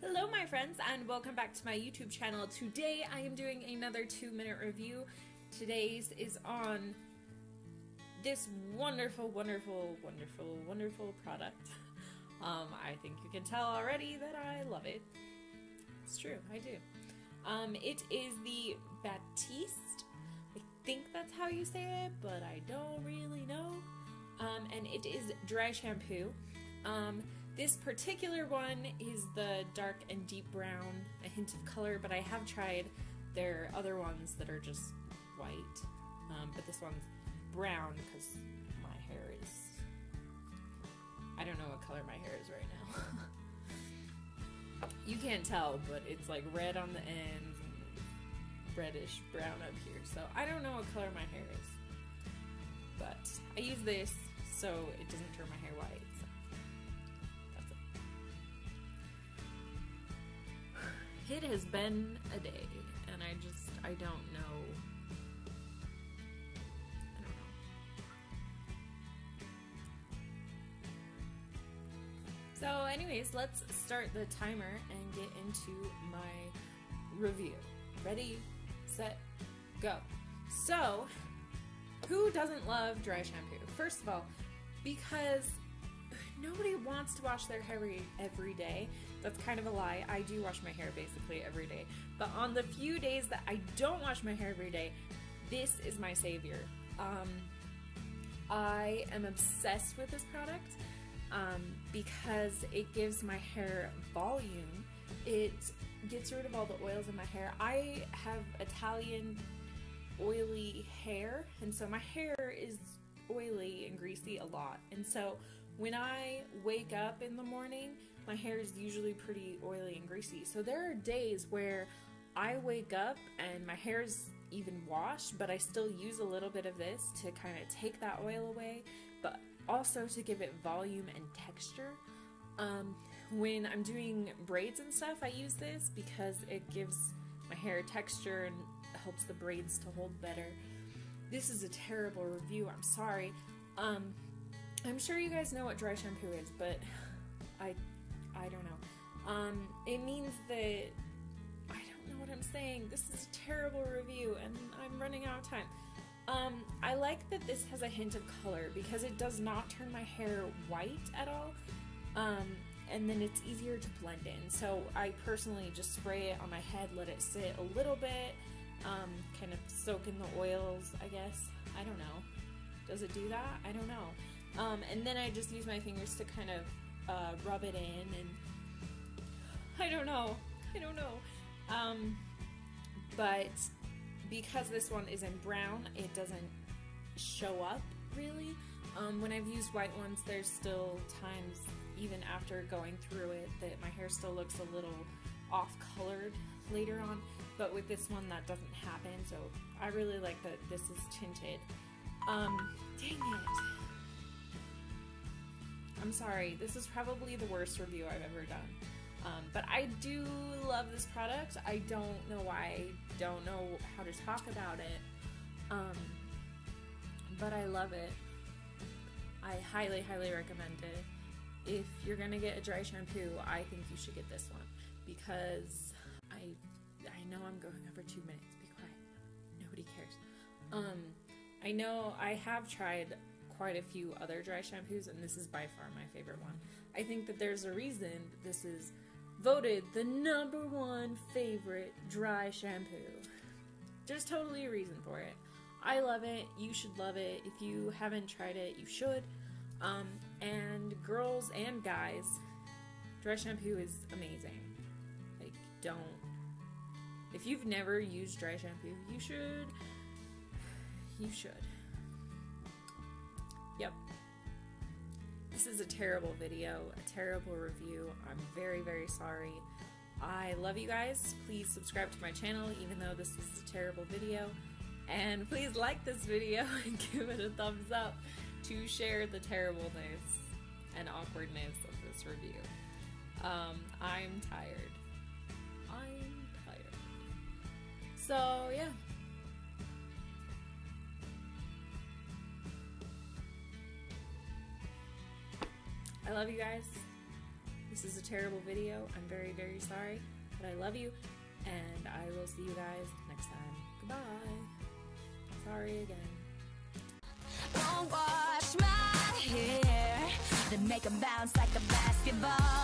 Hello my friends and welcome back to my YouTube channel. Today I am doing another two minute review. Today's is on this wonderful, wonderful, wonderful, wonderful product. Um, I think you can tell already that I love it. It's true, I do. Um, it is the Batiste. I think that's how you say it, but I don't really know. Um, and it is dry shampoo. Um, this particular one is the dark and deep brown, a hint of color, but I have tried their other ones that are just white. Um, but this one's brown because my hair is. I don't know what color my hair is right now. you can't tell, but it's like red on the ends and reddish brown up here. So I don't know what color my hair is. But I use this so it doesn't turn my hair white. It has been a day, and I just, I don't know. I don't know. So, anyways, let's start the timer and get into my review. Ready, set, go. So, who doesn't love dry shampoo? First of all, because nobody wants to wash their hair every day. That's kind of a lie. I do wash my hair basically every day. But on the few days that I don't wash my hair every day, this is my savior. Um, I am obsessed with this product um, because it gives my hair volume. It gets rid of all the oils in my hair. I have Italian oily hair, and so my hair is oily and greasy a lot. And so when I wake up in the morning, my hair is usually pretty oily and greasy. So there are days where I wake up and my hair is even washed, but I still use a little bit of this to kind of take that oil away, but also to give it volume and texture. Um, when I'm doing braids and stuff, I use this because it gives my hair texture and helps the braids to hold better. This is a terrible review, I'm sorry. Um, I'm sure you guys know what dry shampoo is, but I I don't know. Um, it means that I don't know what I'm saying. This is a terrible review, and I'm running out of time. Um, I like that this has a hint of color because it does not turn my hair white at all. Um, and then it's easier to blend in. So I personally just spray it on my head, let it sit a little bit, um, kind of soak in the oils, I guess. I don't know. Does it do that? I don't know. Um, and then I just use my fingers to kind of uh, rub it in, and I don't know. I don't know. Um, but because this one is in brown, it doesn't show up really. Um, when I've used white ones, there's still times, even after going through it, that my hair still looks a little off colored later on. But with this one, that doesn't happen. So I really like that this is tinted. Um, dang it. I'm sorry, this is probably the worst review I've ever done. Um, but I do love this product. I don't know why I don't know how to talk about it. Um, but I love it. I highly, highly recommend it. If you're gonna get a dry shampoo, I think you should get this one because I I know I'm going over two minutes. Be quiet. Nobody cares. Um, I know I have tried quite a few other dry shampoos, and this is by far my favorite one. I think that there's a reason that this is voted the number one favorite dry shampoo. There's totally a reason for it. I love it. You should love it. If you haven't tried it, you should. Um, and girls and guys, dry shampoo is amazing. Like, don't. If you've never used dry shampoo, you should. You should. Yep. This is a terrible video, a terrible review. I'm very, very sorry. I love you guys. Please subscribe to my channel, even though this is a terrible video. And please like this video and give it a thumbs up to share the terribleness and awkwardness of this review. Um, I'm tired. I'm tired. So, yeah. I love you guys. This is a terrible video. I'm very, very sorry, but I love you, and I will see you guys next time. Goodbye. Sorry again. Won't wash my hair, then make 'em bounce like a basketball.